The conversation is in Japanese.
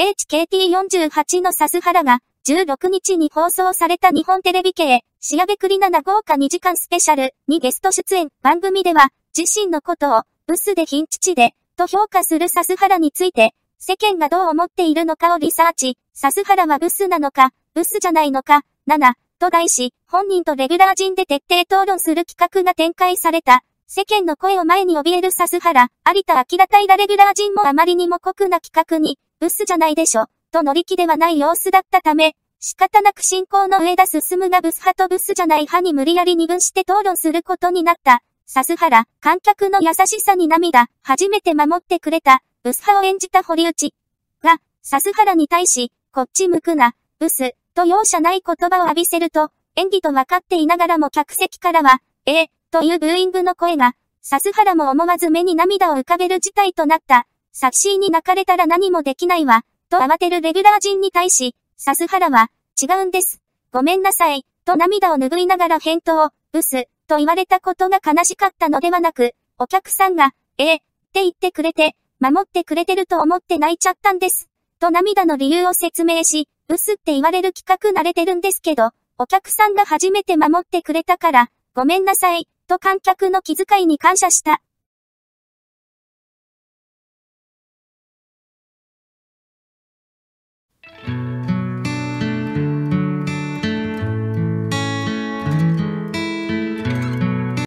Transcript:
HKT48 の笹原が、16日に放送された日本テレビ系、仕上げくり7豪華2時間スペシャルにゲスト出演。番組では、自身のことを、ブスで貧父で、と評価する笹原について、世間がどう思っているのかをリサーチ。笹原はブスなのか、ブスじゃないのか、7、と題し、本人とレギュラー陣で徹底討論する企画が展開された。世間の声を前に怯える笹原、有田明平レギュラー陣もあまりにも酷な企画に、ブスじゃないでしょ。と乗り気ではない様子だったため、仕方なく進行の上田進がブス派とブスじゃない派に無理やり二分して討論することになった。笹原、観客の優しさに涙、初めて守ってくれた、ブス派を演じた堀内。が、笹原に対し、こっち向くな、ブス、と容赦ない言葉を浴びせると、演技と分かっていながらも客席からは、ええ、というブーイングの声が、笹原も思わず目に涙を浮かべる事態となった。作詞に泣かれたら何もできないわ。と慌てるレギュラー陣に対し、笹原は、違うんです。ごめんなさい、と涙を拭いながら返答を、ブス、と言われたことが悲しかったのではなく、お客さんが、ええ、って言ってくれて、守ってくれてると思って泣いちゃったんです。と涙の理由を説明し、ブスって言われる企画慣れてるんですけど、お客さんが初めて守ってくれたから、ごめんなさい、と観客の気遣いに感謝した。